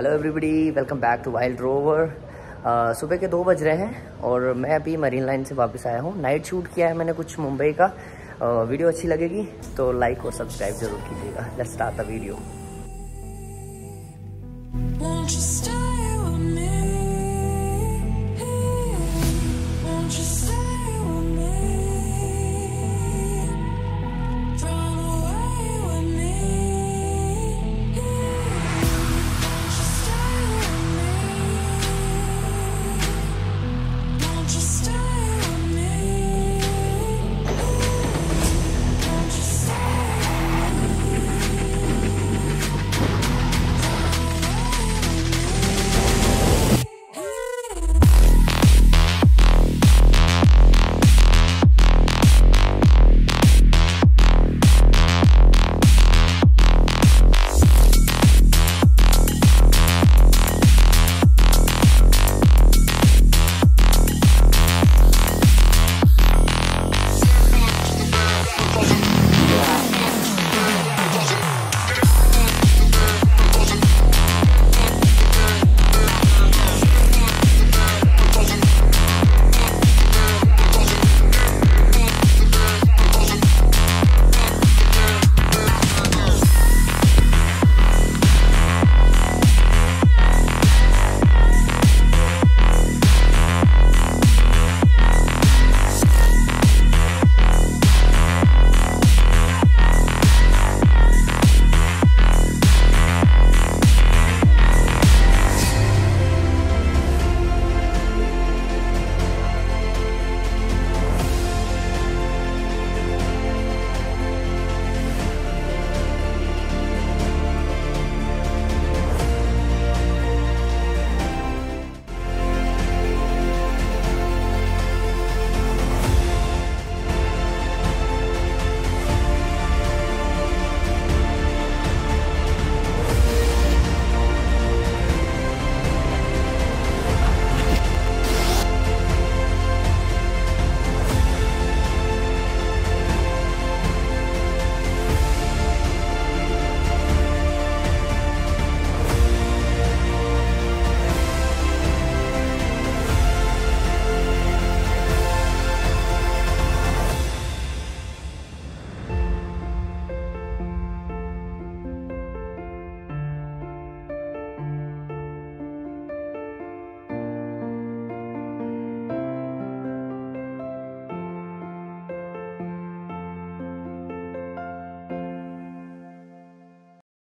Hello everybody welcome back to wild rover सुबह के दो बज रहे हैं और मैं अभी मरीन लाइन से वापस आया हूँ। नाइट शूट किया है मैंने कुछ मुंबई का। Uh, वीडियो अच्छी लगेगी तो लाइक और सब्सक्राइब ज़रूर कीजिएगा। Let's start the video